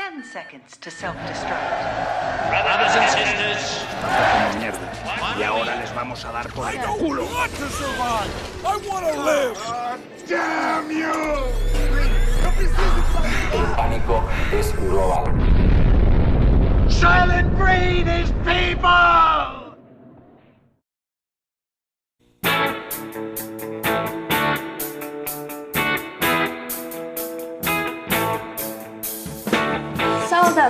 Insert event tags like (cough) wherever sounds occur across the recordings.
10 seconds to self-destruct. Brothers and sisters, mierda. Y ahora les vamos a dar por el culo. want to survive. I want to live. Damn you! El pánico es global. Silent Breed is people!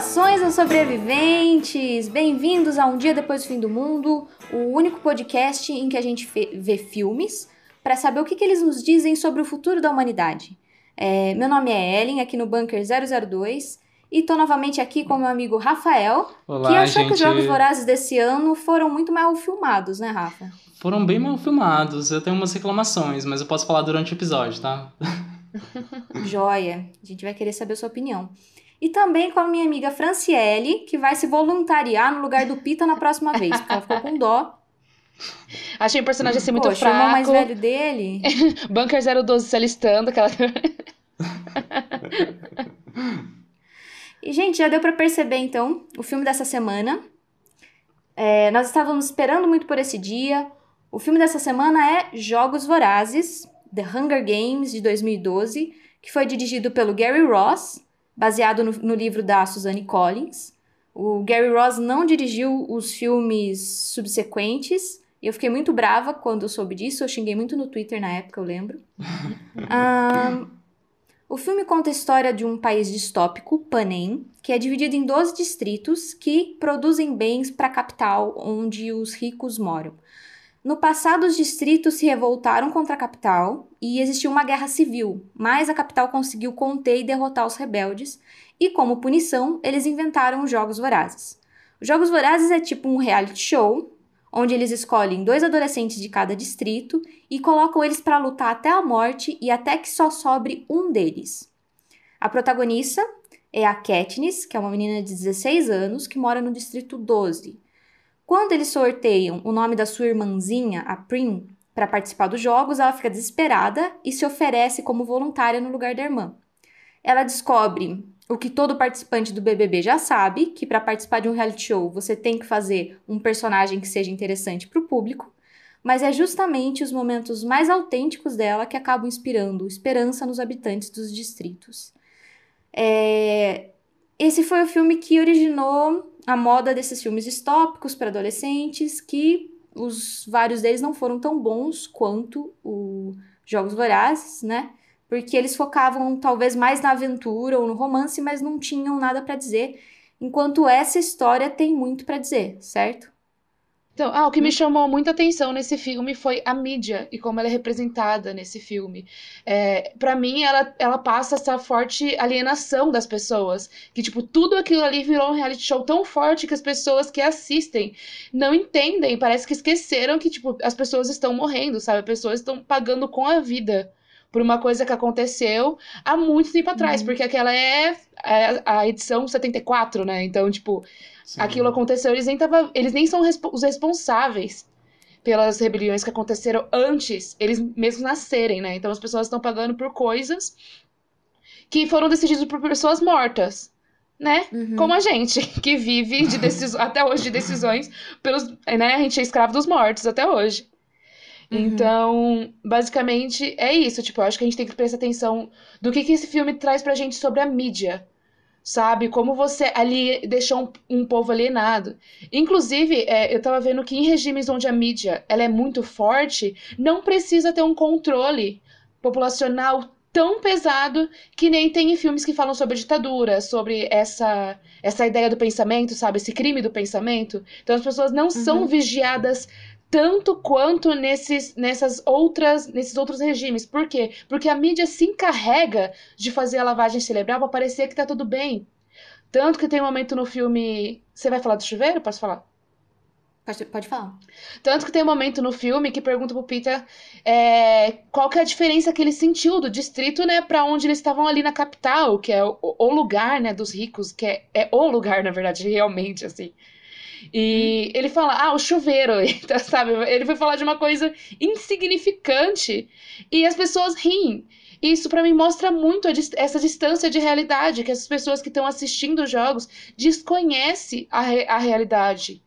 Saudações aos sobreviventes! Bem-vindos a Um Dia Depois do Fim do Mundo, o único podcast em que a gente vê filmes para saber o que, que eles nos dizem sobre o futuro da humanidade. É, meu nome é Ellen, aqui no Bunker 002, e tô novamente aqui com meu amigo Rafael, Olá, que achou gente. que os Jogos Vorazes desse ano foram muito mal filmados, né, Rafa? Foram bem mal filmados. Eu tenho umas reclamações, mas eu posso falar durante o episódio, tá? (laughs) Joia, a gente vai querer saber a sua opinião. E também com a minha amiga Franciele, que vai se voluntariar no lugar do Pita na próxima vez, porque ela ficou com dó. Achei o personagem assim muito Poxa, o irmão mais fraco. velho dele. (laughs) Bunker 012 se alistando, aquela. (laughs) E, gente, já deu pra perceber, então, o filme dessa semana. É, nós estávamos esperando muito por esse dia. O filme dessa semana é Jogos Vorazes, The Hunger Games, de 2012, que foi dirigido pelo Gary Ross, baseado no, no livro da Suzanne Collins. O Gary Ross não dirigiu os filmes subsequentes, e eu fiquei muito brava quando eu soube disso. Eu xinguei muito no Twitter na época, eu lembro. (laughs) O filme conta a história de um país distópico, Panem, que é dividido em 12 distritos que produzem bens para a capital onde os ricos moram. No passado, os distritos se revoltaram contra a capital e existiu uma guerra civil, mas a capital conseguiu conter e derrotar os rebeldes, e como punição, eles inventaram os Jogos Vorazes. Os Jogos Vorazes é tipo um reality show, onde eles escolhem dois adolescentes de cada distrito e colocam eles para lutar até a morte e até que só sobre um deles. A protagonista é a Katniss, que é uma menina de 16 anos que mora no distrito 12. Quando eles sorteiam o nome da sua irmãzinha, a Prim, para participar dos jogos, ela fica desesperada e se oferece como voluntária no lugar da irmã. Ela descobre o que todo participante do BBB já sabe, que para participar de um reality show você tem que fazer um personagem que seja interessante para o público, mas é justamente os momentos mais autênticos dela que acabam inspirando esperança nos habitantes dos distritos. É, Esse foi o filme que originou a moda desses filmes distópicos para adolescentes, que os vários deles não foram tão bons quanto o Jogos Vorazes, né? Porque eles focavam talvez mais na aventura ou no romance, mas não tinham nada para dizer, enquanto essa história tem muito para dizer, certo? Então, ah, o que me chamou muita atenção nesse filme foi a mídia e como ela é representada nesse filme. É, para mim, ela, ela passa essa forte alienação das pessoas. Que, tipo, tudo aquilo ali virou um reality show tão forte que as pessoas que assistem não entendem. Parece que esqueceram que, tipo, as pessoas estão morrendo, sabe? As pessoas estão pagando com a vida por uma coisa que aconteceu há muito tempo atrás. Porque aquela é a, a edição 74, né? Então, tipo, Sim. aquilo aconteceu, eles nem, tava, eles nem são respo- os responsáveis pelas rebeliões que aconteceram antes, eles mesmos nascerem, né? Então as pessoas estão pagando por coisas que foram decididas por pessoas mortas, né? Uhum. Como a gente, (laughs) que vive de (laughs) até hoje de decisões pelos, né? A gente é escravo dos mortos até hoje. Uhum. Então, basicamente é isso, tipo, eu acho que a gente tem que prestar atenção do que que esse filme traz pra gente sobre a mídia, sabe? Como você ali deixou um, um povo alienado. Inclusive, é, eu tava vendo que em regimes onde a mídia ela é muito forte, não precisa ter um controle populacional tão pesado que nem tem em filmes que falam sobre ditadura, sobre essa essa ideia do pensamento, sabe? Esse crime do pensamento. Então as pessoas não são vigiadas tanto quanto nesses, nessas outras, nesses outros regimes. Por quê? Porque a mídia se encarrega de fazer a lavagem cerebral para parecer que tá tudo bem. Tanto que tem um momento no filme. Você vai falar do chuveiro? Posso falar? Pode, pode falar. Tanto que tem um momento no filme que pergunta pro Peter é, qual que é a diferença que ele sentiu do distrito, né, para onde eles estavam ali na capital, que é o, o lugar, né, dos ricos, que é, é o lugar, na verdade, (laughs) realmente, assim. E ele fala, ah, o chuveiro, (laughs) então, sabe? Ele foi falar de uma coisa insignificante e as pessoas riem. Isso para mim mostra muito dis essa distância de realidade, que essas pessoas que estão assistindo os jogos desconhecem a, re a realidade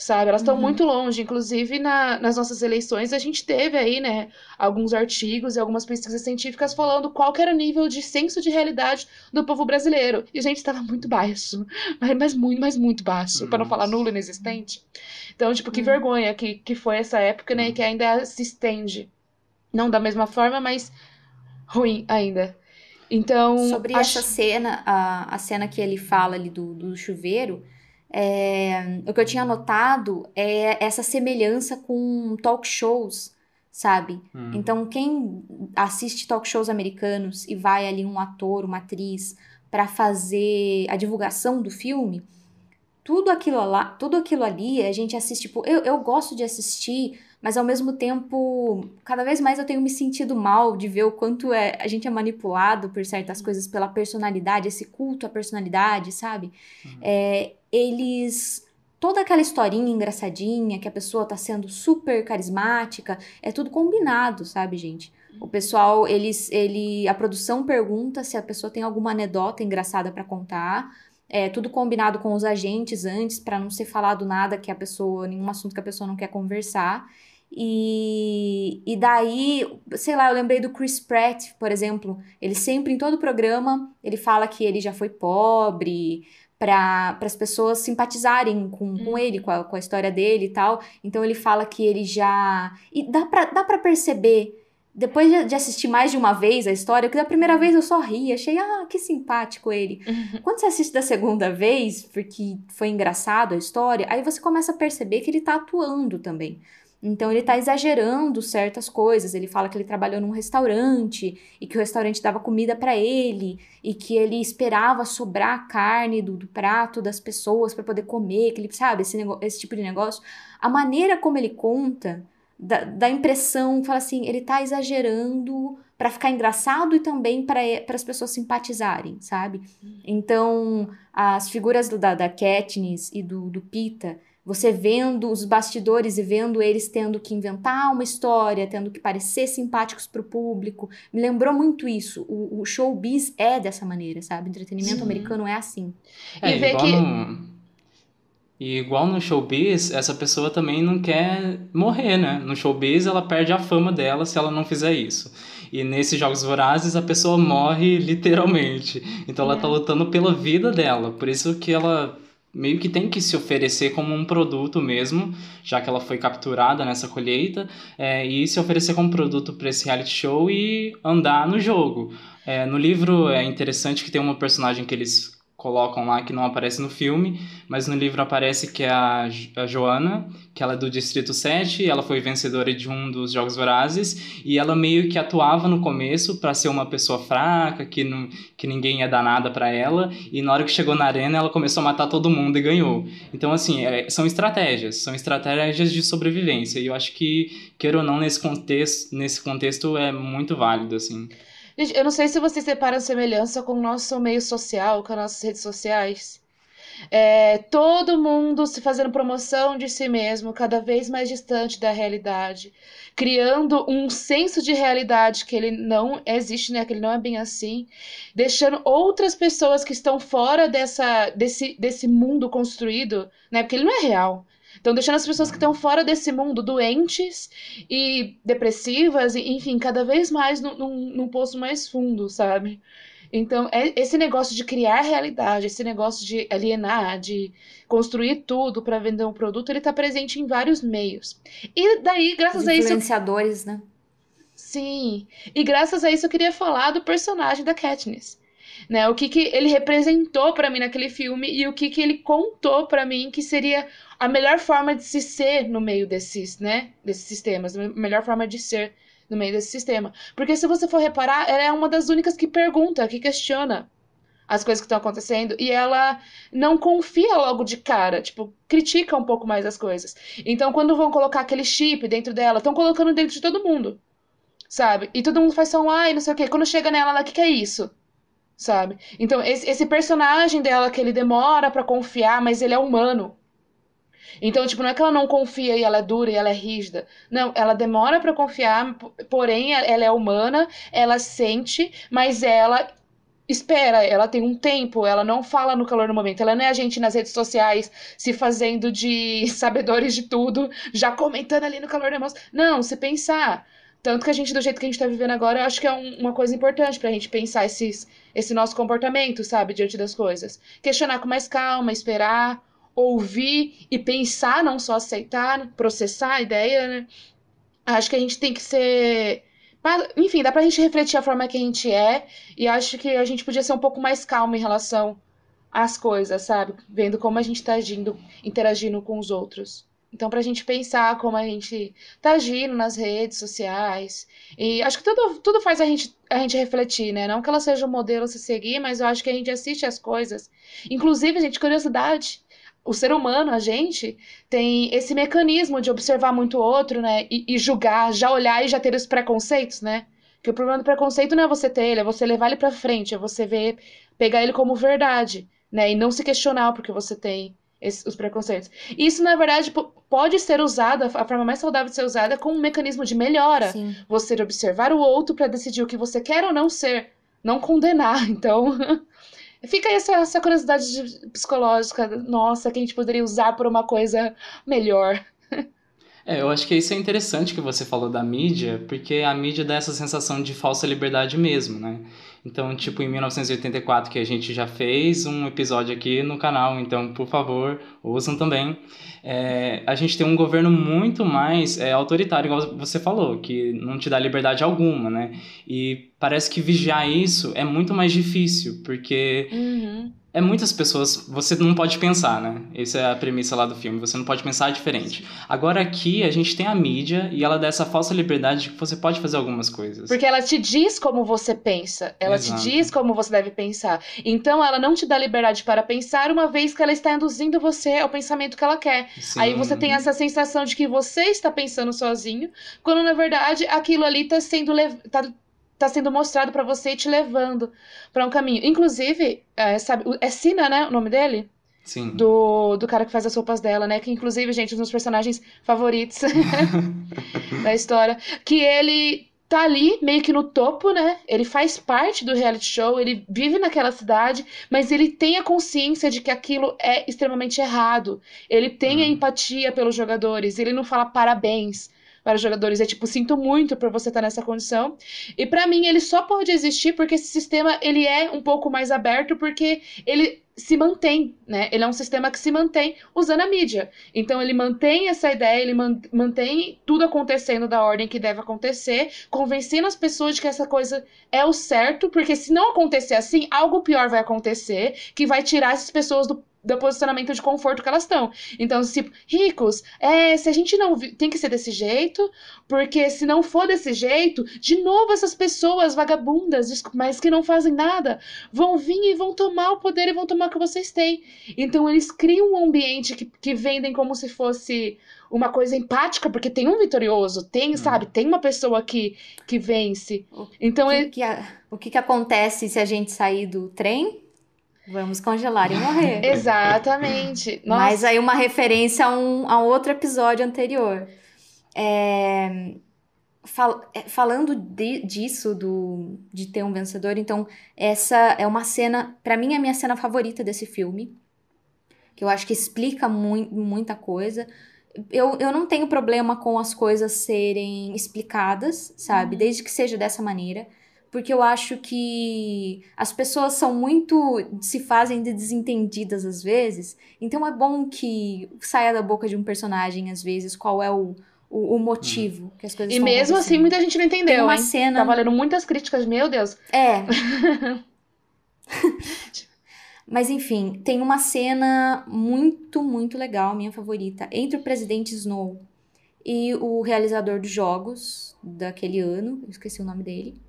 sabe? Elas estão Uhum. muito longe. Inclusive, na, nas nossas eleições, a gente teve aí, né, alguns artigos e algumas pesquisas científicas falando qual que era o nível de senso de realidade do povo brasileiro. E a gente estava muito baixo. Mas, mas muito, mas muito baixo. Para não falar nulo, inexistente. Então, tipo, que Uhum. vergonha que, que foi essa época, né, e que ainda se estende. Não da mesma forma, mas ruim ainda. Então, Sobre acho- essa cena, a, a cena que ele fala ali do, do chuveiro, é, o que eu tinha notado é essa semelhança com talk shows, sabe? Hum. Então, quem assiste talk shows americanos e vai ali um ator, uma atriz, para fazer a divulgação do filme, tudo aquilo lá, tudo aquilo ali, a gente assiste, tipo, eu, eu gosto de assistir, mas ao mesmo tempo, cada vez mais eu tenho me sentido mal de ver o quanto é, a gente é manipulado por certas coisas pela personalidade, esse culto à personalidade, sabe? É, eles. Toda aquela historinha engraçadinha, que a pessoa tá sendo super carismática, é tudo combinado, sabe, gente? O pessoal, eles, ele, a produção pergunta se a pessoa tem alguma anedota engraçada pra contar. É tudo combinado com os agentes antes, pra não ser falado nada que a pessoa, nenhum assunto que a pessoa não quer conversar. E, e daí, sei lá, eu lembrei do Chris Pratt, por exemplo. Ele sempre, em todo programa, ele fala que ele já foi pobre, para as pessoas simpatizarem com, com ele, com a, com a história dele e tal. Então ele fala que ele já. E dá pra, dá pra perceber, depois de, assistir mais de uma vez a história, que da primeira vez eu só ri, achei, ah, que simpático ele. Quando você assiste da segunda vez, porque foi engraçado a história, aí você começa a perceber que ele tá atuando também. Então ele tá exagerando certas coisas. Ele fala que ele trabalhou num restaurante e que o restaurante dava comida pra ele e que ele esperava sobrar a carne do, do prato das pessoas pra poder comer, que ele sabe esse, esse tipo de negócio. A maneira como ele conta dá, dá a impressão, fala assim, ele tá exagerando pra ficar engraçado e também para as pessoas simpatizarem, sabe? Então as figuras do, da, da Katniss e do, do Pita você vendo os bastidores e vendo eles tendo que inventar uma história, tendo que parecer simpáticos pro público, me lembrou muito isso. O, o showbiz é dessa maneira, sabe? O entretenimento Sim. americano é assim. É, E ver que- no... E igual no showbiz, essa pessoa também não quer morrer, né? No showbiz, ela perde a fama dela se ela não fizer isso. E nesses Jogos Vorazes, a pessoa morre (laughs) literalmente. Então ela tá lutando pela vida dela. Por isso que ela meio que tem que se oferecer como um produto mesmo, já que ela foi capturada nessa colheita, é, e se oferecer como produto para esse reality show e andar no jogo. É, no livro é interessante que tem uma personagem que eles colocam lá que não aparece no filme, mas no livro aparece que é a, a Joana, que ela é do Distrito 7, ela foi vencedora de um dos Jogos Vorazes, e ela meio que atuava no começo para ser uma pessoa fraca, que, não, que ninguém ia dar nada para ela, e na hora que chegou na arena ela começou a matar todo mundo e ganhou. Então, assim, é, são estratégias, são estratégias de sobrevivência, e eu acho que, queira ou não, nesse contexto, nesse contexto é muito válido, assim. Gente, eu não sei se vocês separam semelhança com o nosso meio social, com as nossas redes sociais. É, todo mundo se fazendo promoção de si mesmo, cada vez mais distante da realidade, criando um senso de realidade que ele não existe, né? Que ele não é bem assim, deixando outras pessoas que estão fora dessa, desse, desse mundo construído, né? Porque ele não é real. Então, deixando as pessoas que estão fora desse mundo doentes e depressivas, e, enfim, cada vez mais num, num, num poço mais fundo, sabe? Então, é esse negócio de criar realidade, esse negócio de alienar, de construir tudo para vender um produto, ele tá presente em vários meios. E daí, graças a isso, influenciadores, né? Sim. E graças a isso eu queria falar do personagem da Katniss. Né, o que, que ele representou pra mim naquele filme e o que, que ele contou pra mim que seria a melhor forma de se ser no meio desses, né, desses sistemas, a melhor forma de ser no meio desse sistema. Porque se você for reparar, ela é uma das únicas que pergunta, que questiona as coisas que estão acontecendo e ela não confia logo de cara, tipo, critica um pouco mais as coisas. Então, quando vão colocar aquele chip dentro dela, estão colocando dentro de todo mundo sabe? E todo mundo faz só um ai, não sei o quê. Quando chega nela, ela, o que, que é isso? Sabe? Então, esse, esse personagem dela que ele demora pra confiar, mas ele é humano. Então, tipo, não é que ela não confia e ela é dura e ela é rígida. Não, ela demora para confiar, porém ela é humana, ela sente, mas ela espera, ela tem um tempo, ela não fala no calor do momento. Ela não é a gente nas redes sociais se fazendo de (laughs) sabedores de tudo, já comentando ali no calor da emoção. Não, se pensar. Tanto que a gente, do jeito que a gente tá vivendo agora, eu acho que é um, uma coisa importante pra gente pensar esses, esse nosso comportamento, sabe, diante das coisas. Questionar com mais calma, esperar, ouvir e pensar, não só aceitar, processar a ideia, né? Acho que a gente tem que ser. Enfim, dá pra gente refletir a forma que a gente é, e acho que a gente podia ser um pouco mais calmo em relação às coisas, sabe? Vendo como a gente tá agindo, interagindo com os outros. Então, para a gente pensar como a gente tá agindo nas redes sociais. E acho que tudo, tudo faz a gente, a gente refletir, né? Não que ela seja um modelo a se seguir, mas eu acho que a gente assiste as coisas. Inclusive, gente, curiosidade. O ser humano, a gente, tem esse mecanismo de observar muito o outro, né? E, e julgar, já olhar e já ter os preconceitos, né? Que o problema do preconceito não é você ter ele, é você levar ele para frente, é você ver, pegar ele como verdade, né? E não se questionar porque você tem esses, os preconceitos. Isso, na verdade, pode ser usado, a forma mais saudável de ser usada, como um mecanismo de melhora. Sim. Você observar o outro para decidir o que você quer ou não ser, não condenar. (laughs) Então, (laughs) fica aí essa, essa curiosidade psicológica nossa que a gente poderia usar por uma coisa melhor. É, eu acho que isso é interessante que você falou da mídia, porque a mídia dá essa sensação de falsa liberdade mesmo, né? Então, tipo, em 1984, que a gente já fez um episódio aqui no canal, então, por favor, ouçam também. É, a gente tem um governo muito mais é, autoritário, igual você falou, que não te dá liberdade alguma, né? E parece que vigiar isso é muito mais difícil, porque uhum é muitas pessoas, você não pode pensar, né? Essa é a premissa lá do filme, você não pode pensar diferente. Agora aqui a gente tem a mídia e ela dá essa falsa liberdade de que você pode fazer algumas coisas. Porque ela te diz como você pensa, ela Exato. te diz como você deve pensar. Então ela não te dá liberdade para pensar uma vez que ela está induzindo você ao pensamento que ela quer. Sim. Aí você tem essa sensação de que você está pensando sozinho, quando na verdade aquilo ali está sendo tá tá sendo mostrado para você e te levando para um caminho. Inclusive, é, sabe, é Sina, né, o nome dele? Sim. Do, do cara que faz as roupas dela, né? Que inclusive, gente, um dos personagens favoritos (laughs) (laughs) da história. Que ele tá ali meio que no topo, né? Ele faz parte do reality show, ele vive naquela cidade, mas ele tem a consciência de que aquilo é extremamente errado. Ele tem a Hum. empatia pelos jogadores, ele não fala parabéns para os jogadores, é tipo, sinto muito por você estar nessa condição. E pra mim ele só pode existir porque esse sistema ele é um pouco mais aberto porque ele se mantém, né? Ele é um sistema que se mantém usando a mídia. Então ele mantém essa ideia, ele man- mantém tudo acontecendo da ordem que deve acontecer, convencendo as pessoas de que essa coisa é o certo, porque se não acontecer assim, algo pior vai acontecer, que vai tirar essas pessoas do do posicionamento de conforto que elas estão. Então, tipo, ricos, é, se a gente não tem que ser desse jeito, porque se não for desse jeito, de novo essas pessoas vagabundas, mas que não fazem nada, vão vir e vão tomar o poder e vão tomar o que vocês têm. Então eles criam um ambiente que, que vendem como se fosse uma coisa empática, porque tem um vitorioso, tem, sabe, tem uma pessoa que, que vence. Então O ele, que, que a- o que, que acontece se a gente sair do trem? Vamos congelar e morrer. (laughs) exatamente. Nossa, Mas aí uma referência a um, a outro episódio anterior. É, fal- é, falando de- disso, do, de ter um vencedor, então, essa é uma cena, pra mim é a minha cena favorita desse filme. Que eu acho que explica mui- muita coisa. Eu, eu não tenho problema com as coisas serem explicadas, sabe? Desde que seja dessa maneira. Porque eu acho que as pessoas são muito. se fazem de desentendidas às vezes. Então é bom que saia da boca de um personagem, às vezes, qual é o, o, o motivo que as coisas e mesmo assim muita gente não entendeu, Tem uma hein? cena. Tá valendo muitas críticas, meu Deus. É. (laughs) Mas enfim, tem uma cena muito, muito legal, minha favorita, entre o presidente Snow e o realizador dos jogos daquele ano, eu esqueci o nome dele.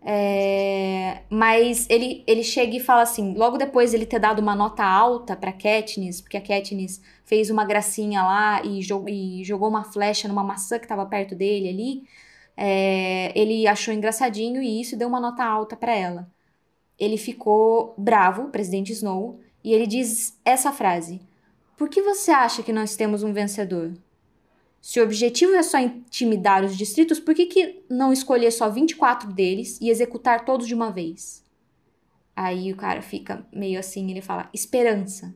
É, mas ele, ele chega e fala assim, logo depois ele ter dado uma nota alta pra Katniss, porque a Katniss fez uma gracinha lá e, jo- e jogou uma flecha numa maçã que tava perto dele ali, é, ele achou engraçadinho e isso deu uma nota alta pra ela. Ele ficou bravo, presidente Snow, e ele diz essa frase: por que você acha que nós temos um vencedor? Se o objetivo é só intimidar os distritos, por que, que não escolher só 24 deles e executar todos de uma vez? Aí o cara fica meio assim, ele fala: esperança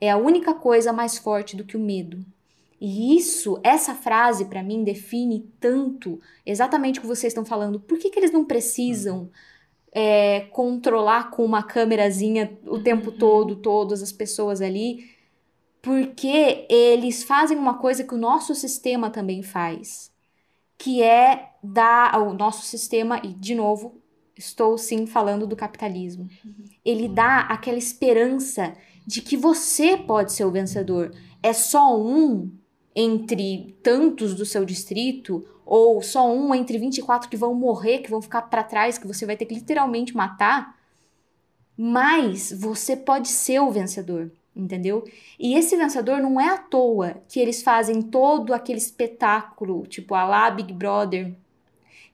é a única coisa mais forte do que o medo. E isso, essa frase para mim define tanto exatamente o que vocês estão falando. Por que, que eles não precisam é, controlar com uma câmerazinha o tempo todo, todas as pessoas ali? Porque eles fazem uma coisa que o nosso sistema também faz, que é dar ao nosso sistema, e de novo, estou sim falando do capitalismo, ele dá aquela esperança de que você pode ser o vencedor. É só um entre tantos do seu distrito, ou só um entre 24 que vão morrer, que vão ficar para trás, que você vai ter que literalmente matar, mas você pode ser o vencedor, entendeu? E esse vencedor não é à toa que eles fazem todo aquele espetáculo, tipo a lá Big Brother,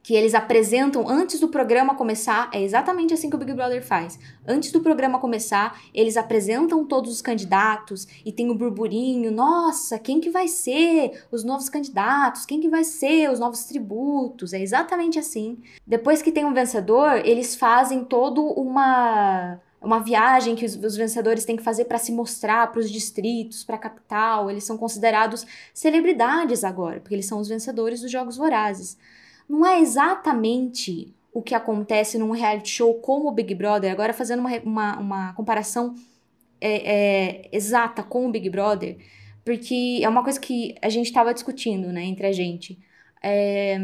que eles apresentam antes do programa começar, é exatamente assim que o Big Brother faz. Antes do programa começar, eles apresentam todos os candidatos e tem o burburinho, nossa, quem que vai ser os novos candidatos? Quem que vai ser os novos tributos? É exatamente assim. Depois que tem um vencedor, eles fazem todo uma uma viagem que os, os vencedores têm que fazer para se mostrar para os distritos, para a capital. Eles são considerados celebridades agora, porque eles são os vencedores dos Jogos Vorazes não é exatamente o que acontece num reality show como o Big Brother, agora fazendo uma, uma, uma comparação é, é, exata com o Big Brother, porque é uma coisa que a gente estava discutindo, né, entre a gente. É,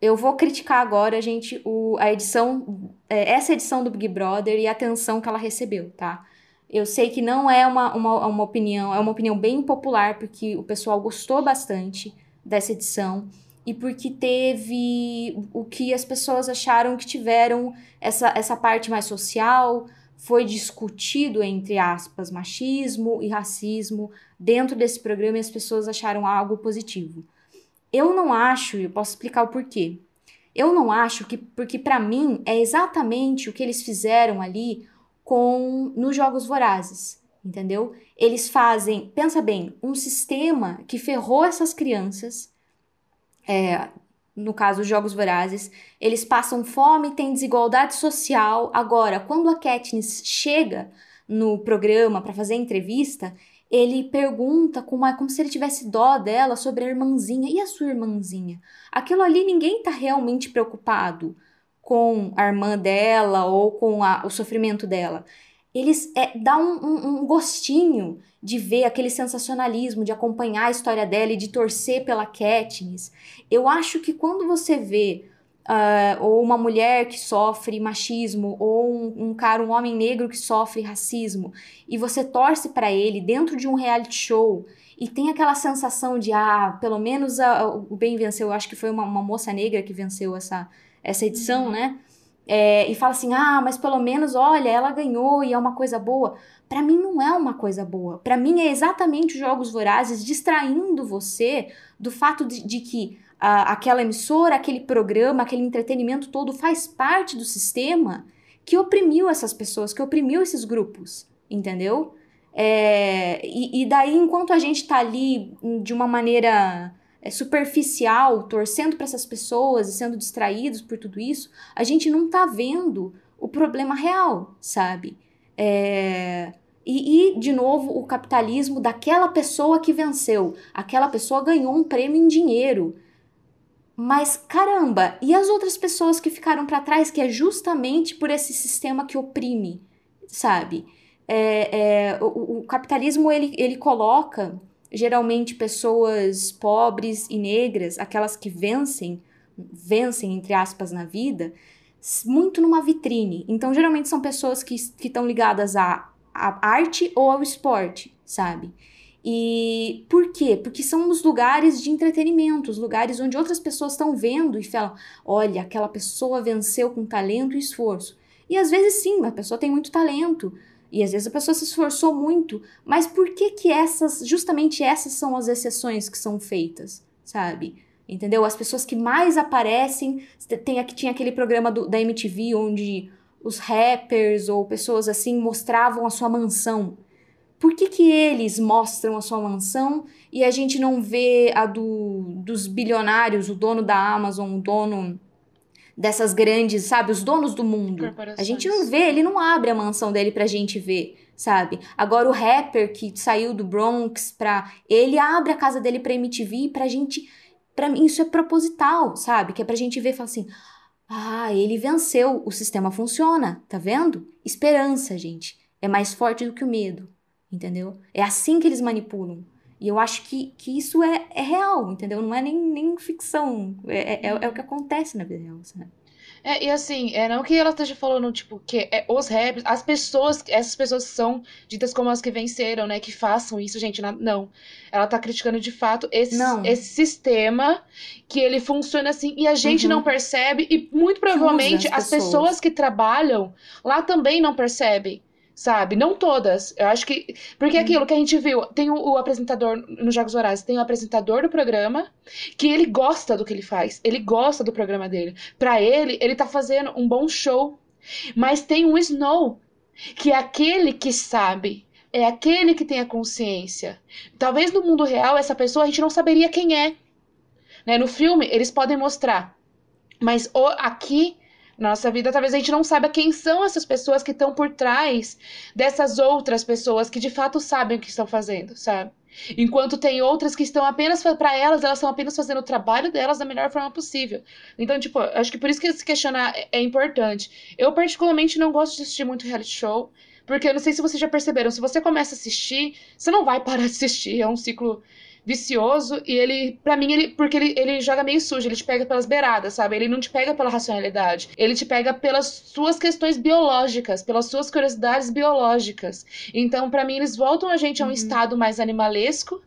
eu vou criticar agora, gente, o, a edição, é, essa edição do Big Brother e a atenção que ela recebeu, tá? Eu sei que não é uma, uma, uma opinião, é uma opinião bem popular, porque o pessoal gostou bastante dessa edição e porque teve o que as pessoas acharam que tiveram essa, essa parte mais social, foi discutido, entre aspas, machismo e racismo dentro desse programa e as pessoas acharam algo positivo. Eu não acho, e eu posso explicar o porquê. Eu não acho que, porque para mim é exatamente o que eles fizeram ali com nos Jogos Vorazes, entendeu? Eles fazem, pensa bem, um sistema que ferrou essas crianças é, no caso os Jogos Vorazes, eles passam fome, tem desigualdade social. Agora, quando a Katniss chega no programa para fazer entrevista, ele pergunta como, se ele tivesse dó dela sobre a irmãzinha. E a sua irmãzinha? Aquilo ali ninguém está realmente preocupado com a irmã dela ou com a, o sofrimento dela eles é, dá um, um, um, gostinho de ver aquele sensacionalismo, de acompanhar a história dela e de torcer pela Katniss. Eu acho que quando você vê uh, ou uma mulher que sofre machismo, ou um, um, cara, um homem negro que sofre racismo, e você torce para ele dentro de um reality show e tem aquela sensação de, ah, pelo menos a, o bem venceu. Eu acho que foi uma, uma moça negra que venceu essa, essa edição, uhum. né? é, e fala assim: ah, mas pelo menos, olha, ela ganhou e é uma coisa boa. Para mim não é uma coisa boa. Para mim é exatamente os jogos vorazes distraindo você do fato de, de que a, aquela emissora, aquele programa, aquele entretenimento todo faz parte do sistema que oprimiu essas pessoas, que oprimiu esses grupos, entendeu? É, e, e daí, enquanto a gente tá ali de uma maneira é, superficial, torcendo para essas pessoas e sendo distraídos por tudo isso, a gente não tá vendo o problema real, sabe? É... E, e, de novo, o capitalismo daquela pessoa que venceu. Aquela pessoa ganhou um prêmio em dinheiro. Mas caramba, e as outras pessoas que ficaram para trás, que é justamente por esse sistema que oprime, sabe? É, é, o, o, capitalismo ele, ele coloca geralmente pessoas pobres e negras, aquelas que vencem, vencem entre aspas na vida, muito numa vitrine. Então, geralmente são pessoas que estão ligadas à, à arte ou ao esporte, sabe? E por quê? Porque são os lugares de entretenimento, os lugares onde outras pessoas estão vendo e falam: olha, aquela pessoa venceu com talento e esforço. E às vezes sim, a pessoa tem muito talento, e às vezes a pessoa se esforçou muito, mas por que que essas, justamente essas são as exceções que são feitas, sabe? Entendeu? As pessoas que mais aparecem, tem aqui tinha aquele programa do, da MTV onde os rappers ou pessoas assim mostravam a sua mansão. Por que, que eles mostram a sua mansão e a gente não vê a do, dos bilionários, o dono da Amazon, o dono dessas grandes, sabe, os donos do mundo. A gente não vê, ele não abre a mansão dele pra gente ver, sabe? Agora o rapper que saiu do Bronx pra. Ele abre a casa dele pra MTV pra gente. Pra mim, isso é proposital, sabe? Que é pra gente ver e falar assim. Ah, ele venceu, o sistema funciona, tá vendo? Esperança, gente. É mais forte do que o medo, entendeu? É assim que eles manipulam. E eu acho que, que isso é, é real, entendeu? Não é nem, nem ficção. É, é, é o que acontece na vida real, sabe? É, e assim, é não que ela esteja falando, tipo, que é os rappers, as pessoas, essas pessoas são ditas como as que venceram, né, que façam isso, gente, não. Ela tá criticando de fato esse, Não. esse sistema que ele funciona assim e a gente Uhum. não percebe e muito provavelmente as as pessoas. pessoas. que trabalham lá também não percebem. Sabe? Não todas. Eu acho que. Porque é aquilo que a gente viu, tem o, o apresentador nos Jogos Vorazes, tem o apresentador do programa, que ele gosta do que ele faz. Ele gosta do programa dele. Pra ele, ele tá fazendo um bom show. Mas tem um Snow, que é aquele que sabe. É aquele que tem a consciência. Talvez no mundo real, essa pessoa a gente não saberia quem é. Né? No filme, eles podem mostrar. Mas o- aqui, na nossa vida, talvez a gente não saiba quem são essas pessoas que estão por trás dessas outras pessoas que de fato sabem o que estão fazendo, sabe? Enquanto tem outras que estão apenas para elas, elas estão apenas fazendo o trabalho delas da melhor forma possível. Então, tipo, acho que por isso que se questionar é- é importante. Eu particularmente não gosto de assistir muito reality show, porque eu não sei se vocês já perceberam, se você começa a assistir, você não vai (laughs) parar de assistir, é um ciclo vicioso e ele, pra mim, ele, porque ele, ele joga meio sujo, ele te pega pelas beiradas, sabe? Ele não te pega pela racionalidade, ele te pega pelas suas questões biológicas, pelas suas curiosidades biológicas. Então, pra mim, eles voltam a gente a um estado mais animalesco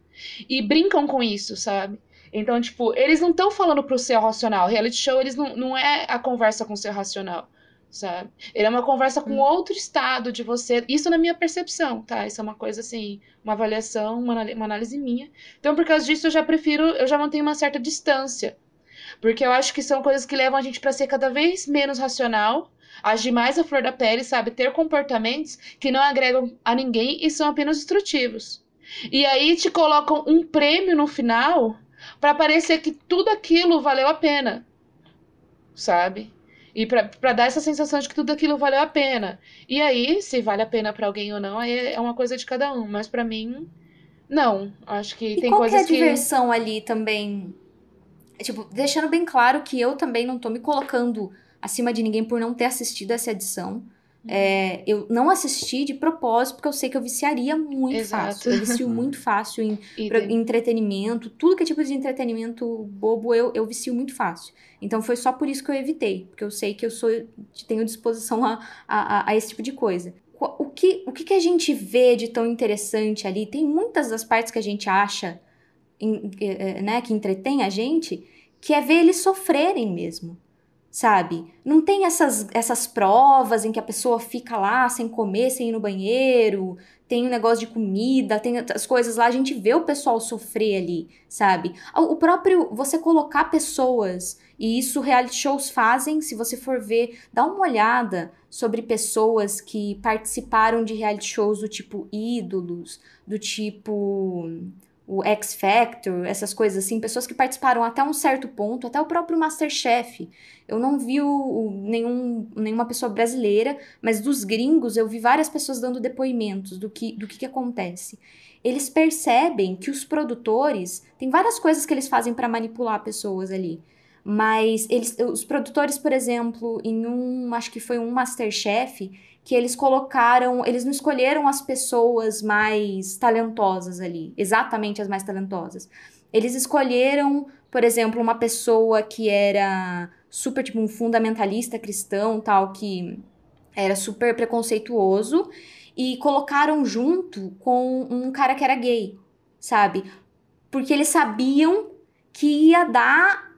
e brincam com isso, sabe? Então, tipo, eles não estão falando pro seu racional. Reality show, eles não, não é a conversa com o seu racional, sabe? Ele é uma conversa com outro estado de você. Isso na minha percepção, tá? Isso é uma coisa assim, uma avaliação, uma, uma análise minha. Então, por causa disso, eu já prefiro, eu já mantenho uma certa distância. Porque eu acho que são coisas que levam a gente pra ser cada vez menos racional, agir mais à flor da pele, sabe? Ter comportamentos que não agregam a ninguém e são apenas destrutivos. E aí te colocam um prêmio no final pra parecer que tudo aquilo valeu a pena. Sabe? E pra, pra dar essa sensação de que tudo aquilo valeu a pena. E aí, se vale a pena pra alguém ou não, aí é uma coisa de cada um. Mas pra mim, não. Acho que E tem qual que é a coisas que. diversão ali também? É, Tipo, deixando bem claro que eu também não tô me colocando acima de ninguém por não ter assistido essa edição. É, eu não assisti de propósito, porque eu sei que eu viciaria muito Exato. fácil. Eu vicio (laughs) muito fácil em E pro- tem- entretenimento. Tudo que é tipo de entretenimento bobo, eu, eu vicio muito fácil. Então foi só por isso que eu evitei. Porque eu sei que eu sou tenho disposição a, a, a- a esse tipo de coisa. O que, o que, que a gente vê de tão interessante ali? Tem muitas das partes que a gente acha em- eh, eh, né, que entretém a gente, que é ver eles sofrerem mesmo, sabe? Não tem essas, essas provas em que a pessoa fica lá sem comer, sem ir no banheiro, tem um negócio de comida, tem as coisas lá, a gente vê o pessoal sofrer ali, sabe? O próprio, você colocar pessoas, e isso reality shows fazem, se você for ver, dá uma olhada sobre pessoas que participaram de reality shows do tipo ídolos, do tipo o X Factor, essas coisas assim, pessoas que participaram até um certo ponto, até o próprio Masterchef. Eu não vi o, o- nenhum, nenhuma pessoa brasileira, mas dos gringos eu vi várias pessoas dando depoimentos do que, do que, que acontece. Eles percebem que os produtores, tem várias coisas que eles fazem para manipular pessoas ali. Mas eles, os produtores, por exemplo, em um, acho que foi um Masterchef, que eles colocaram, eles não escolheram as pessoas mais talentosas ali, exatamente as mais talentosas. Eles escolheram, por exemplo, uma pessoa que era super, tipo, um fundamentalista cristão, tal, que era super preconceituoso, e colocaram junto com um cara que era gay, sabe? Porque eles sabiam que ia dar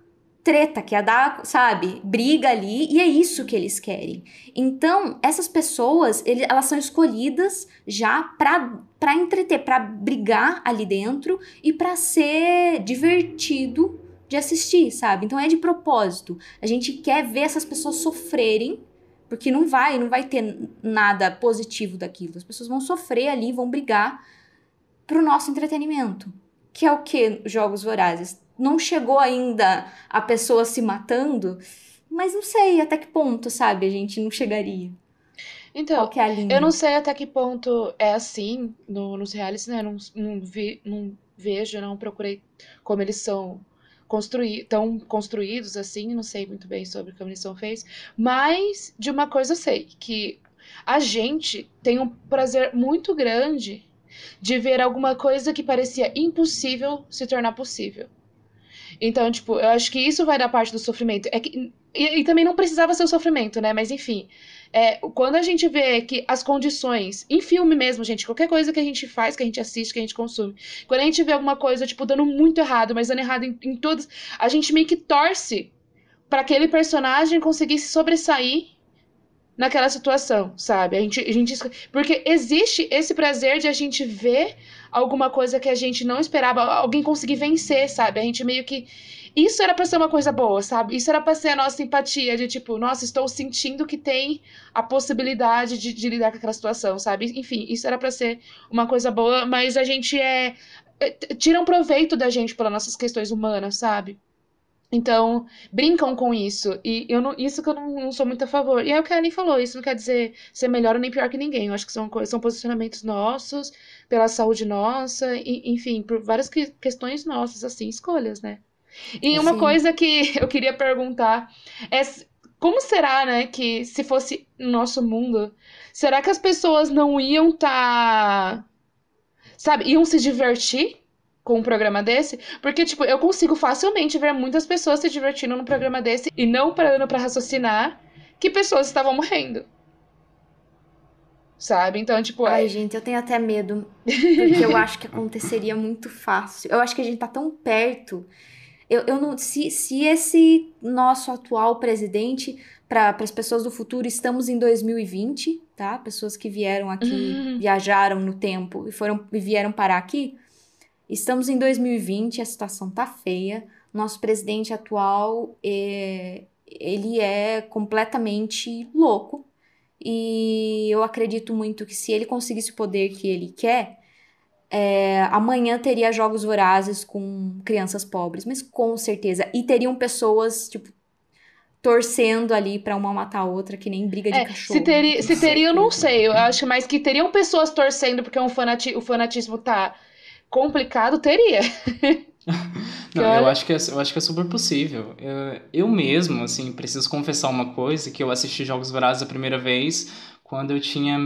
treta, que ia dar, sabe, briga ali, e é isso que eles querem. Então, essas pessoas, ele- elas são escolhidas já pra, pra entreter, pra brigar ali dentro e pra ser divertido de assistir, sabe? Então é de propósito. A gente quer ver essas pessoas sofrerem Porque não vai, não vai ter nada positivo daquilo. As pessoas vão sofrer ali, vão brigar pro nosso entretenimento. Que é o que? Jogos Vorazes. Não chegou ainda a pessoa se matando, mas não sei até que ponto, sabe, a gente não chegaria. Então, que é eu não sei até que ponto é assim no, nos realities, né? Não, não, vi, não vejo, não procurei como eles são construí tão construídos assim, não sei muito bem sobre como eles são feitos, mas de uma coisa eu sei, que a gente tem um prazer muito grande de ver alguma coisa que parecia impossível se tornar possível. Então, tipo, eu acho que isso vai dar parte do sofrimento. É que, e, e também não precisava ser o sofrimento, né? Mas enfim, é, quando a gente vê que as condições, em filme mesmo, gente, qualquer coisa que a gente faz, que a gente assiste, que a gente consome, quando a gente vê alguma coisa, tipo, dando muito errado, mas dando errado em, em todas, a gente meio que torce para aquele personagem conseguir se sobressair naquela situação, sabe? A gente, a gente, porque existe esse prazer de a gente ver alguma coisa que a gente não esperava, alguém conseguir vencer, sabe? A gente meio que isso era pra ser uma coisa boa, sabe? Isso era pra ser a nossa empatia, de tipo, nossa, estou sentindo que tem a possibilidade de, de lidar com aquela situação, sabe? Enfim, isso era pra ser uma coisa boa, mas a gente é. é tiram proveito da gente pelas nossas questões humanas, sabe? Então, brincam com isso. E eu não, isso que eu não, não sou muito a favor. E é o que a Annie falou, isso não quer dizer ser melhor ou nem pior que ninguém. Eu acho que são, são posicionamentos nossos, pela saúde nossa, e, enfim, por várias que- questões nossas, assim, escolhas, né? E uma Sim. coisa que (laughs) eu queria perguntar é como será, né, que se fosse no nosso mundo, será que as pessoas não iam tá, sabe, iam se divertir com um programa desse? Porque, tipo, eu consigo facilmente ver muitas pessoas se divertindo num programa desse e não parando pra raciocinar que pessoas estavam morrendo. Sabe? Então, tipo, Ai, gente, eu tenho até medo. Porque eu acho que aconteceria muito fácil. Eu acho que a gente tá tão perto. Eu, eu não. Se, se esse nosso atual presidente, para as pessoas do futuro, estamos em 2020, tá? Pessoas que vieram aqui, Uhum. viajaram no tempo e foram e vieram parar aqui. Estamos em 2020, a situação tá feia. Nosso presidente atual, é, ele é completamente louco. E eu acredito muito que se ele conseguisse o poder que ele quer, é, amanhã teria jogos vorazes com crianças pobres, mas com certeza. E teriam pessoas, tipo, torcendo ali pra uma matar a outra, que nem briga de É, cachorro. se teria, se teria, eu não sei. Eu acho mais que teriam pessoas torcendo porque um fanati o fanatismo tá complicado, teria. (laughs) Não, eu acho que é, eu acho que é super possível. Eu, eu mesmo, assim, preciso confessar uma coisa, que eu assisti Jogos Vorazes a primeira vez quando eu tinha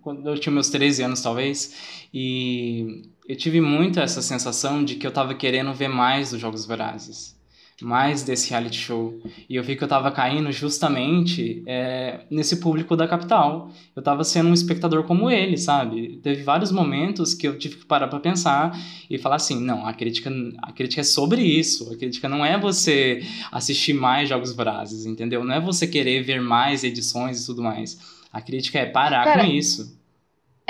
quando eu tinha meus 13 anos, talvez, e eu tive muito essa sensação de que eu tava querendo ver mais dos Jogos Vorazes, mais desse reality show. E eu vi que eu tava caindo justamente é, nesse público da capital. Eu tava sendo um espectador como ele, sabe? Teve vários momentos que eu tive que parar pra pensar e falar assim, não, a crítica, a crítica é sobre isso. A crítica não é você assistir mais Jogos Vorazes, entendeu? Não é você querer ver mais edições e tudo mais. A crítica é parar com isso.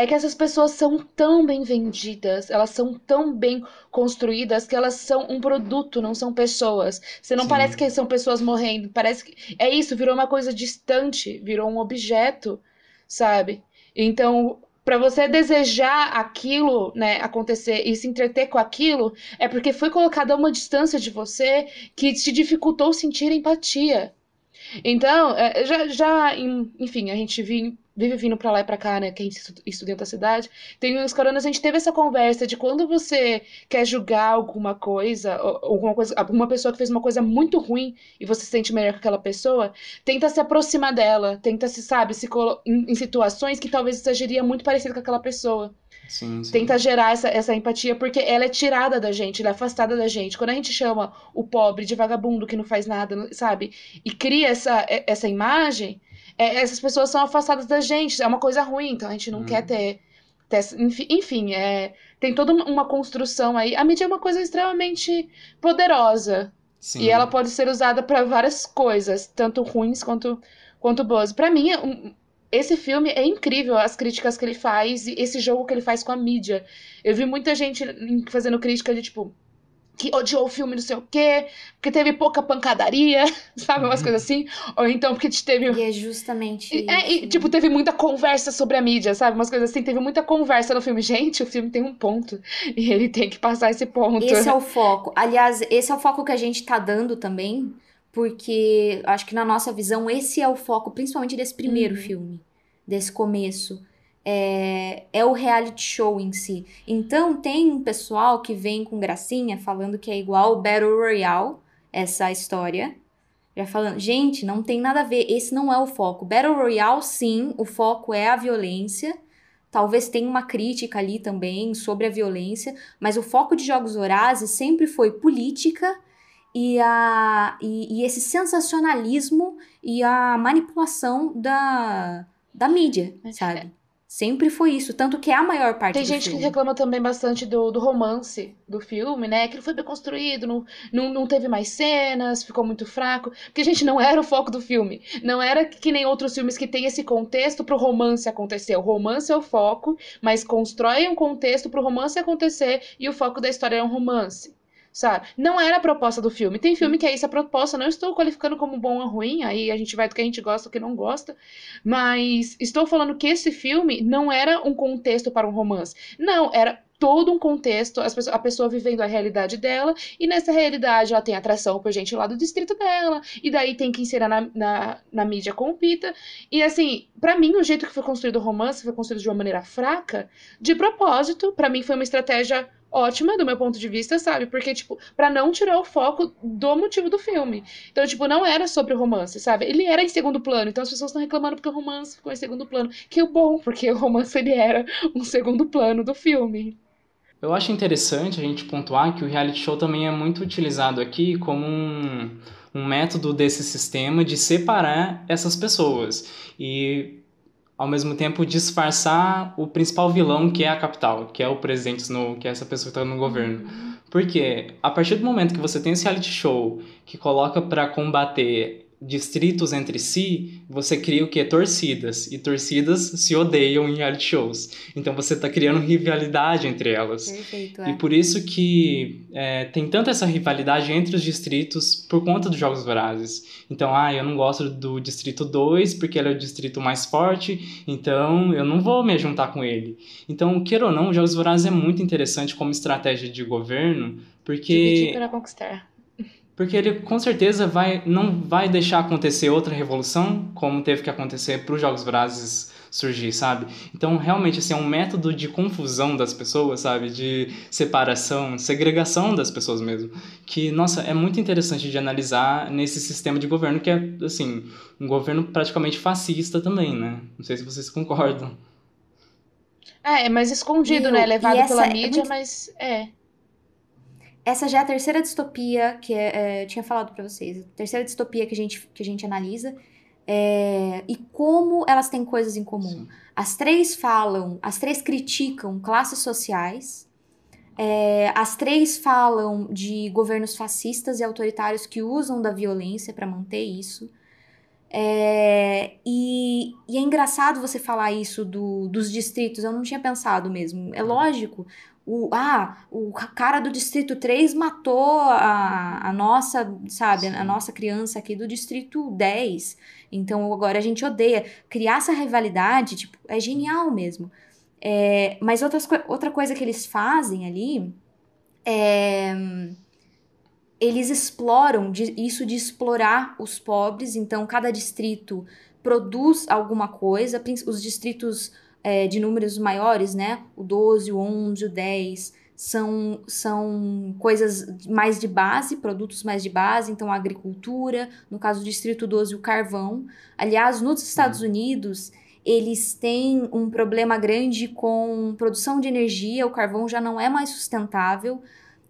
É que essas pessoas são tão bem vendidas, elas são tão bem construídas que elas são um produto, não são pessoas. Você não Sim. parece que são pessoas morrendo, parece que é isso, virou uma coisa distante, virou um objeto, sabe? Então, pra você desejar aquilo, né, acontecer e se entreter com aquilo, é porque foi colocada uma distância de você que te dificultou sentir empatia. Então, é, já, já, enfim, a gente vi- vive vindo pra lá e pra cá, né? Que a gente estu- estuda em outra cidade. Tem uns coronas, a gente teve essa conversa de quando você quer julgar alguma coisa, alguma coisa, alguma pessoa que fez uma coisa muito ruim e você se sente melhor que aquela pessoa, tenta se aproximar dela, tenta se, sabe, se colo- em, em situações que talvez você agiria muito parecido com aquela pessoa. Sim, sim. Tenta gerar essa, essa empatia, porque ela é tirada da gente, ela é afastada da gente. Quando a gente chama o pobre de vagabundo que não faz nada, sabe? E cria essa, essa imagem, é, essas pessoas são afastadas da gente. É uma coisa ruim, então a gente não Hum. quer ter. ter essa- enfim, é, tem toda uma construção aí. A mídia é uma coisa extremamente poderosa. Sim. E ela pode ser usada para várias coisas, tanto ruins quanto, quanto boas. Pra mim, um- esse filme é incrível, as críticas que ele faz e esse jogo que ele faz com a mídia. Eu vi muita gente fazendo crítica de tipo. Que odiou o filme não sei o quê, porque teve pouca pancadaria, (laughs) sabe? Umas coisas assim. Ou então porque teve. E é justamente E- É, e, tipo, teve muita conversa sobre a mídia, sabe? Umas coisas assim, teve muita conversa no filme. Gente, o filme tem um ponto. (laughs) E ele tem que passar esse ponto. Esse é o (laughs) foco. Aliás, esse é o foco que a gente tá dando também, porque acho que na nossa visão esse é o foco, principalmente desse primeiro Uhum. filme, desse começo. É, é o reality show em si. Então tem um pessoal que vem com gracinha falando que é igual o Battle Royale, essa história. Já falando, gente, não tem nada a ver, esse não é o foco. Battle Royale, sim, o foco é a violência. Talvez tenha uma crítica ali também sobre a violência, mas o foco de Jogos Vorazes sempre foi política e, a, e, e esse sensacionalismo e a manipulação da, da mídia, sabe? Sempre foi isso, tanto que é a maior parte Tem gente que filme. reclama também bastante do, do romance do filme, né? Que não foi bem construído, não, não, não teve mais cenas, ficou muito fraco. Porque, gente, não era o foco do filme. Não era que nem outros filmes que tem esse contexto pro romance acontecer. O romance é o foco, mas constrói um contexto pro romance acontecer e o foco da história é um romance. Sabe? Não era a proposta do filme. Tem filme que é isso a proposta. Não estou qualificando como bom ou ruim. Aí a gente vai do que a gente gosta ou que não gosta. Mas estou falando que esse filme não era um contexto para um romance. Não, era todo um contexto, a pessoa vivendo a realidade dela, e nessa realidade ela tem atração por gente lá do distrito dela, e daí tem que inserir na, na, na mídia com o Pita. E assim, pra mim, o jeito que foi construído o romance foi construído de uma maneira fraca, de propósito. Pra mim foi uma estratégia ótima do meu ponto de vista, sabe? Porque, tipo, pra não tirar o foco do motivo do filme. Então, tipo, não era sobre o romance, sabe? Ele era em segundo plano, então as pessoas estão reclamando porque o romance ficou em segundo plano. Que é bom, porque o romance ele era um segundo plano do filme. Eu acho interessante a gente pontuar que o reality show também é muito utilizado aqui como um, um método desse sistema de separar essas pessoas e, ao mesmo tempo, disfarçar o principal vilão que é a capital, que é o presidente Snow, que é essa pessoa que está no governo. Porque a partir do momento que você tem esse reality show que coloca para combater distritos entre si, você cria o que? Torcidas. E torcidas se odeiam em reality shows. Então você está criando rivalidade entre elas. Perfeito, E é. por isso que é, tem tanta essa rivalidade entre os distritos por conta dos Jogos Vorazes. Então, ah, eu não gosto do Distrito 2 porque ele é o distrito mais forte, então eu não vou me juntar com ele. Então, queira ou não, os Jogos Vorazes é muito interessante como estratégia de governo, porque Dividir para conquistar. Porque ele com certeza vai, não vai deixar acontecer outra revolução, como teve que acontecer para os Jogos Vorazes surgir, sabe? Então, realmente, assim, é um método de confusão das pessoas, sabe? De separação, segregação das pessoas mesmo. Que, nossa, é muito interessante de analisar nesse sistema de governo que é, assim, um governo praticamente fascista também, né? Não sei se vocês concordam. É, é mais escondido, Viu? né? Levado essa pela é mídia, muito- mas é. Essa já é a terceira distopia que é, é, eu tinha falado pra vocês. A terceira distopia que a gente, que a gente analisa. É, e como elas têm coisas em comum. Sim. As três falam, as três criticam classes sociais. é, as três falam de governos fascistas e autoritários que usam da violência para manter isso. É, e, e é engraçado você falar isso do- dos distritos, eu não tinha pensado mesmo. É lógico, o, ah, o cara do Distrito 3 matou a, a nossa, sabe, a Sim. nossa criança aqui do Distrito 10. Então agora a gente odeia. Criar essa rivalidade, tipo, é genial mesmo. É, mas outras, outra coisa que eles fazem ali é. Eles exploram de- isso de explorar os pobres, então cada distrito produz alguma coisa, os distritos é, de números maiores, né? O 12, o 11, o 10, são, são coisas mais de base, produtos mais de base, então a agricultura, no caso do distrito 12, o carvão. Aliás, nos Estados Unidos, eles têm um problema grande com produção de energia, o carvão já não é mais sustentável.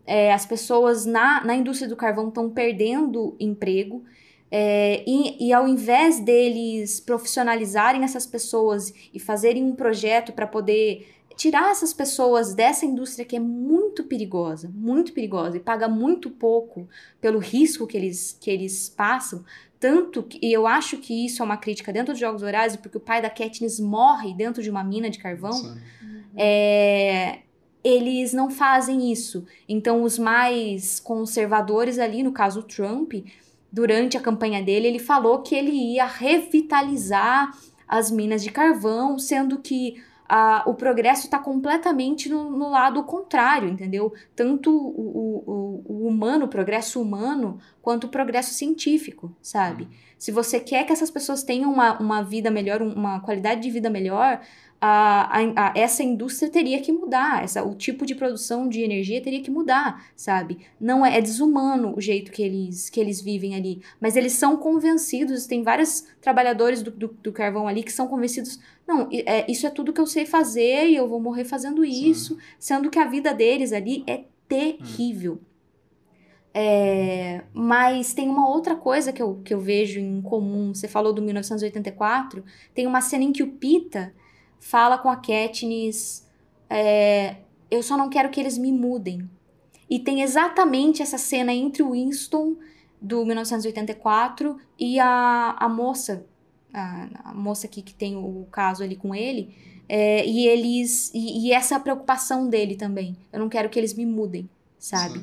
É, as pessoas na, na indústria do carvão estão perdendo emprego. É, e, e ao invés deles profissionalizarem essas pessoas e fazerem um projeto para poder tirar essas pessoas dessa indústria que é muito perigosa, muito perigosa e paga muito pouco pelo risco que eles, que eles passam, tanto que e eu acho que isso é uma crítica dentro dos Jogos Vorazes, porque o pai da Katniss morre dentro de uma mina de carvão. É, eles não fazem isso. Então, os mais conservadores ali, no caso o Trump, durante a campanha dele, ele falou que ele ia revitalizar as minas de carvão, sendo que ah, o progresso está completamente no, no, lado contrário, entendeu? Tanto o, o, o, humano, o progresso humano, quanto o progresso científico, sabe? Se você quer que essas pessoas tenham uma, uma vida melhor, uma qualidade de vida melhor, a, a, a, essa indústria teria que mudar, essa, o tipo de produção de energia teria que mudar, sabe? Não é, é, desumano o jeito que eles, que eles vivem ali, mas eles são convencidos, tem vários trabalhadores do, do, do carvão ali que são convencidos, não, é, isso é tudo que eu sei fazer e eu vou morrer fazendo isso, Sim. sendo que a vida deles ali é terrível. Hum. É, mas tem uma outra coisa que eu, que eu vejo em comum. Você falou do 1984. Tem uma cena em que o Pita fala com a Katniss, é, eu só não quero que eles me mudem. E tem exatamente essa cena entre o Winston, do 1984, e a, a moça, a, a moça aqui que tem o caso ali com ele, é, e eles e, e, essa preocupação dele também. Eu não quero que eles me mudem, sabe?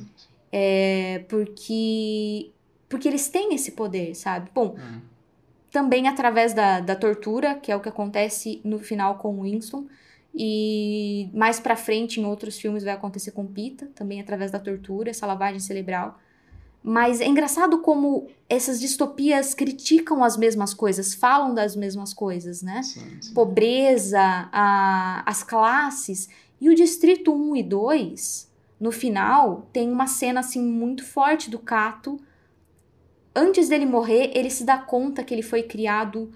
É, porque porque eles têm esse poder, sabe? Bom, hum também através da, da tortura, que é o que acontece no final com Winston. E mais pra frente, em outros filmes, vai acontecer com Pita, também através da tortura, essa lavagem cerebral. Mas é engraçado como essas distopias criticam as mesmas coisas, falam das mesmas coisas, né? Sim, sim. Pobreza, a, as classes. E o Distrito 1 e 2, no final, tem uma cena assim muito forte do Cato antes dele morrer, ele se dá conta que ele foi criado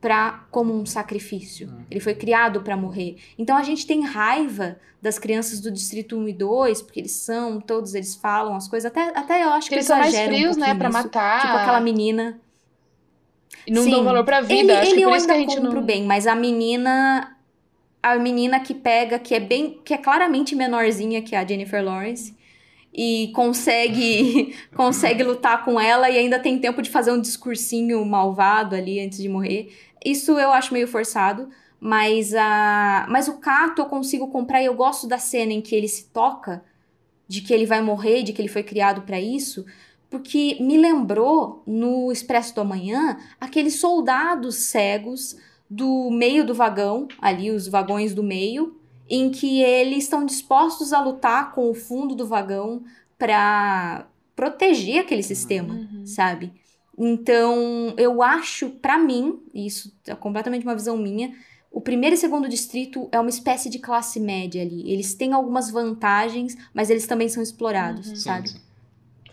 para como um sacrifício. Uhum. Ele foi criado para morrer. Então a gente tem raiva das crianças do distrito 1 e 2, porque eles são, todos eles falam as coisas, até, até eu acho que, eles são mais frios, um né, para matar. Tipo aquela menina. E não Sim, dão valor pra vida, ele, acho ele que por isso que a gente não bem, mas a menina a menina que pega, que é bem, que é claramente menorzinha que a Jennifer Lawrence, e consegue (laughs) consegue lutar com ela e ainda tem tempo de fazer um discursinho malvado ali antes de morrer. Isso eu acho meio forçado, mas a mas o Cato eu consigo comprar e eu gosto da cena em que ele se toca de que ele vai morrer, de que ele foi criado para isso, porque me lembrou no Expresso do Amanhã aqueles soldados cegos do meio do vagão, ali os vagões do meio, em que eles estão dispostos a lutar com o fundo do vagão para proteger aquele uhum. sistema, uhum. sabe? Então, eu acho, para mim, isso é completamente uma visão minha, o primeiro e segundo distrito é uma espécie de classe média ali. Eles têm algumas vantagens, mas eles também são explorados, uhum. sabe? Sim, sim.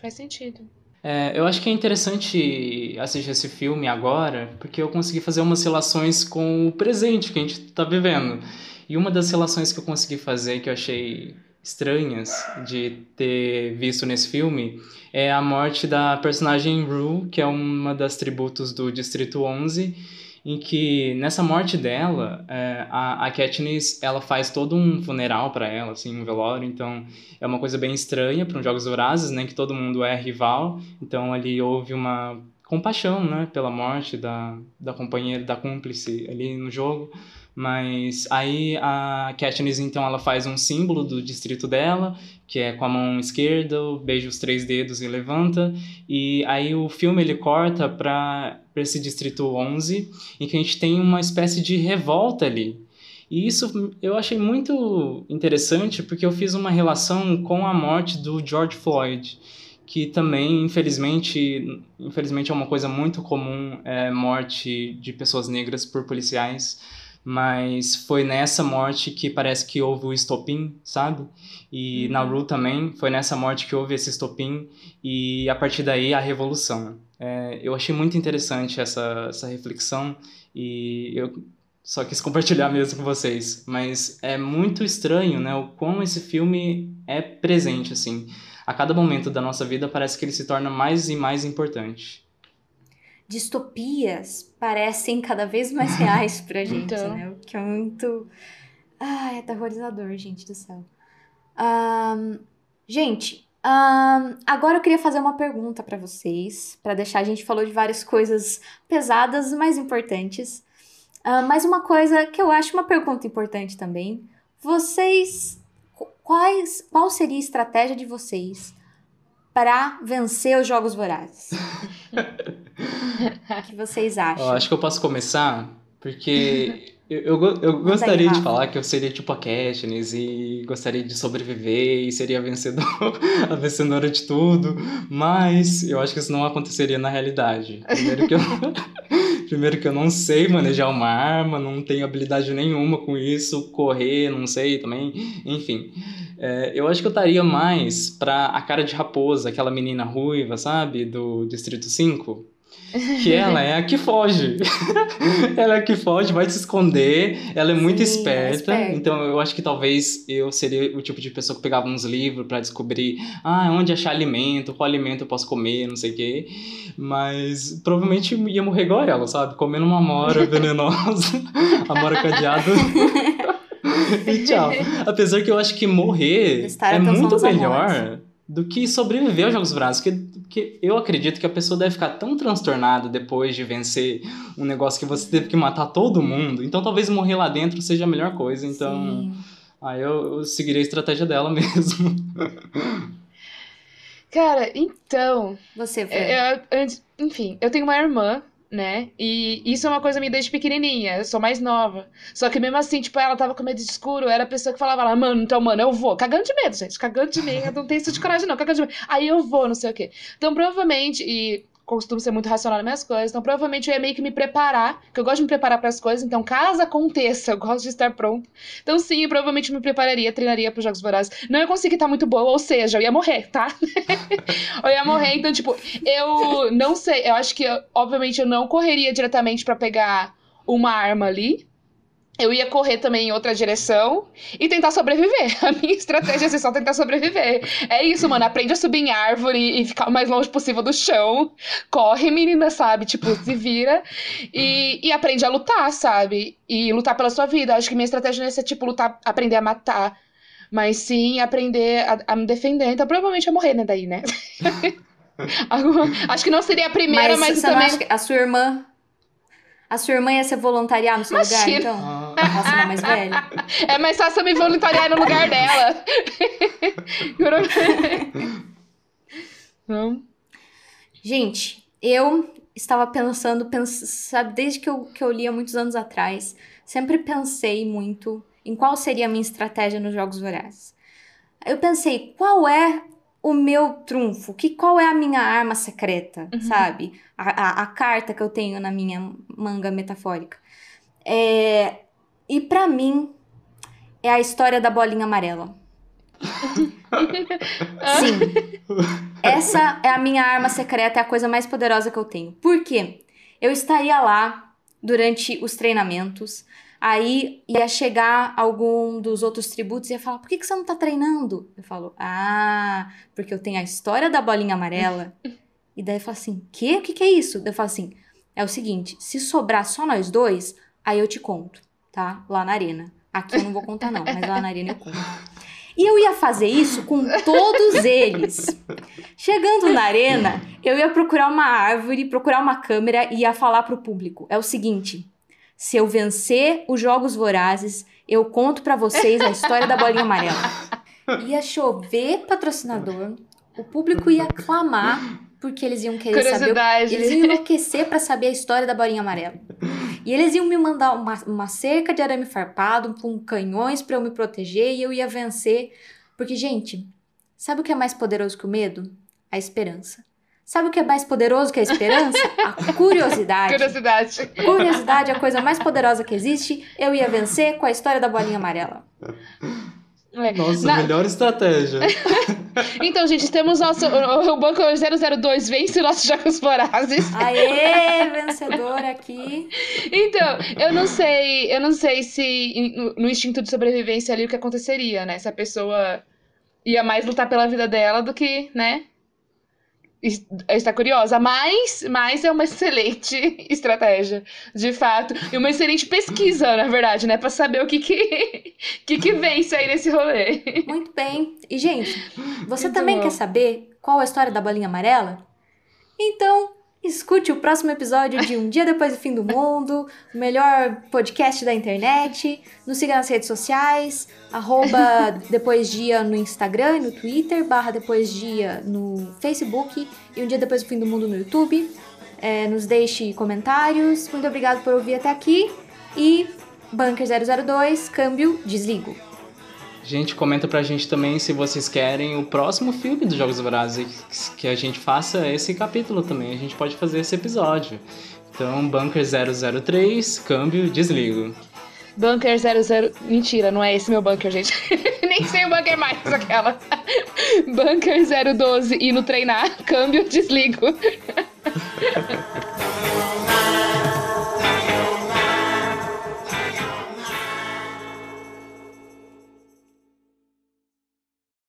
Faz sentido. É, eu acho que é interessante assistir esse filme agora, porque eu consegui fazer umas relações com o presente que a gente está vivendo. E uma das relações que eu consegui fazer, que eu achei estranhas de ter visto nesse filme, é a morte da personagem Rue, que é uma das tributos do Distrito 11, em que nessa morte dela, é, a, a Katniss, ela faz todo um funeral para ela, assim, um velório, então é uma coisa bem estranha para um Jogos Vorazes, né, que todo mundo é rival, então ali houve uma compaixão, né, pela morte da, da companheira, da cúmplice ali no jogo, mas aí a Katniss, então, ela faz um símbolo do distrito dela, que é com a mão esquerda, beija os três dedos e levanta. E aí o filme ele corta para esse distrito 11, em que a gente tem uma espécie de revolta ali. E isso eu achei muito interessante porque eu fiz uma relação com a morte do George Floyd, que também, infelizmente, infelizmente é uma coisa muito comum, é morte de pessoas negras por policiais mas foi nessa morte que parece que houve o estopim, sabe? E uhum. na Ru também foi nessa morte que houve esse estopim e a partir daí a revolução. É, eu achei muito interessante essa, essa reflexão e eu só quis (laughs) compartilhar mesmo com vocês. Mas é muito estranho, né? O quão esse filme é presente, assim. A cada momento da nossa vida parece que ele se torna mais e mais importante distopias parecem cada vez mais (laughs) reais pra gente, então... né? O que é muito. Ai, é aterrorizador, gente do céu. Um, gente, um, agora eu queria fazer uma pergunta para vocês, para deixar a gente falou de várias coisas pesadas, mas importantes. Uh, mas uma coisa que eu acho uma pergunta importante também. Vocês quais, qual seria a estratégia de vocês para vencer os jogos vorazes? (laughs) o que vocês acham? Eu acho que eu posso começar, porque (laughs) eu, eu, eu gostaria de falar que eu seria tipo a Katniss e gostaria de sobreviver e seria a vencedor, (laughs) a vencedora de tudo, mas eu acho que isso não aconteceria na realidade. Primeiro que eu, (laughs) primeiro que eu não sei manejar uma arma, não tenho habilidade nenhuma com isso, correr, não sei também, enfim. É, eu acho que eu estaria mais pra a cara de raposa, aquela menina ruiva, sabe, do Distrito 5. Que ela é a que foge. (laughs) ela é a que foge, vai se esconder. Ela é muito Sim, é esperta. esperta. Então eu acho que talvez eu seria o tipo de pessoa que pegava uns livros pra descobrir ah, onde achar alimento, qual alimento eu posso comer, não sei o quê. Mas provavelmente ia morrer igual ela, sabe? Comendo uma amora venenosa, (laughs) amora cadeada. (laughs) e tchau. Apesar que eu acho que morrer Prestar é muito melhor amores. Do que sobreviver aos Jogos Vorazes. Porque, porque eu acredito que a pessoa deve ficar tão transtornada depois de vencer um negócio que você teve que matar todo mundo. Então talvez morrer lá dentro seja a melhor coisa. Então, Sim. aí eu, eu seguiria a estratégia dela (laughs) mesmo. Cara, então, Você. É, eu- antes- enfim, eu tenho uma irmã, né? E isso é uma coisa minha desde pequenininha. Eu sou mais nova. Só que mesmo assim, tipo, ela tava com medo de escuro. Era a pessoa que falava lá, mano, então, mano, eu vou. Cagando de medo, gente. Cagando de medo. Não tem isso de coragem, não. Cagando de medo. Aí eu vou, não sei o quê. Então, provavelmente, e costumo ser muito racional nas minhas coisas. Então, provavelmente eu ia meio que me preparar. Que eu gosto de me preparar para as coisas. Então, caso aconteça, (laughs) eu gosto de estar pronto. Então, sim, eu provavelmente me prepararia, treinaria para os Jogos Vorazes. Não ia conseguir estar muito boa, ou seja, eu ia morrer, tá? (laughs) eu ia morrer, então, tipo, eu não sei. Eu acho que, obviamente, eu não correria diretamente pra pegar uma arma ali. Eu ia correr também em outra direção e tentar sobreviver. (laughs) A minha estratégia é só tentar sobreviver. É isso, mano. Aprende a subir em árvore e ficar o mais longe possível do chão. Corre, menina, sabe? Tipo, se vira. E, e aprende a lutar, sabe? E lutar pela sua vida. Acho que minha estratégia não ia ser, tipo, lutar, aprender a matar. Mas sim aprender a, a me defender. Então provavelmente ia morrer, né? Daí, né? (laughs) Acho que não seria a primeira, mas, você não também. a sua irmã. A sua irmã ia se voluntariar no seu lugar, Imagina. então? Ela sendo a mais velha? (laughs) É mais fácil eu me voluntariar no lugar dela. (laughs) Não. Gente, eu estava pensando, pens sabe, desde que eu, que eu li há muitos anos atrás, sempre pensei muito em qual seria a minha estratégia nos Jogos Vorazes. Eu pensei, qual é o meu trunfo? Que, qual é a minha arma secreta, sabe? A, a, a carta que eu tenho na minha manga metafórica. É, e pra mim, é a história da bolinha amarela. (laughs) Sim. Essa é a minha arma secreta, é a coisa mais poderosa que eu tenho. Por quê? Eu estaria lá durante os treinamentos, aí ia chegar algum dos outros tributos e ia falar: por que, que você não tá treinando? Eu falo: ah, porque eu tenho a história da bolinha amarela. (laughs) e daí eu falo assim: quê? O que, que é isso? Daí eu falo assim: é o seguinte, se sobrar só nós dois, aí eu te conto, tá? Lá na arena. Aqui eu não vou contar, não, mas lá na arena eu conto. E eu ia fazer isso com todos eles. Chegando na arena, eu ia procurar uma árvore, procurar uma câmera e ia falar pro público. É o seguinte: se eu vencer os Jogos Vorazes, eu conto pra vocês a história da bolinha amarela. (laughs) Ia chover patrocinador, o público ia clamar porque eles iam querer saber. Eles iam enlouquecer pra saber a história da bolinha amarela. E eles iam me mandar uma, uma cerca de arame farpado com canhões pra eu me proteger e eu ia vencer. Porque, gente, sabe o que é mais poderoso que o medo? A esperança. Sabe o que é mais poderoso que a esperança? A (laughs) curiosidade. Curiosidade. Curiosidade é a coisa mais poderosa que existe. Eu ia vencer com a história da bolinha amarela. É. Nossa, Na- melhor estratégia. (laughs) Então, gente, temos nosso. O o banco 002 vence nossos Jogos Vorazes. Aê, vencedor aqui. Então, eu não sei, eu não sei se no instinto de sobrevivência ali o que aconteceria, né? Se a pessoa ia mais lutar pela vida dela do que, né? Es- Está curiosa, mas, mas é uma excelente (laughs) estratégia, de fato, e uma excelente pesquisa, na verdade, né, Pra saber o que que, (laughs) que, que vence aí nesse rolê. Muito bem. E, gente, você Muito também bom. quer saber qual a história da bolinha amarela? Então, Escute o próximo episódio de Um Dia Depois do Fim do Mundo, o melhor podcast da internet. Nos siga nas redes sociais, arroba (laughs) Depois Dia no Instagram e no Twitter, barra Depois Dia no Facebook e Um Dia Depois do Fim do Mundo no YouTube. É, nos deixe comentários. Muito obrigado por ouvir até aqui. E Bunker 002, câmbio, desligo. Gente, comenta pra gente também se vocês querem o próximo filme dos Jogos Vorazes, que a gente faça esse capítulo também, a gente pode fazer esse episódio. Então, Bunker 003, câmbio, desligo. Bunker 00. Mentira, não é esse meu bunker, gente. (laughs) Nem sei o bunker mais, aquela. bunker 012, indo treinar, câmbio, desligo. (laughs)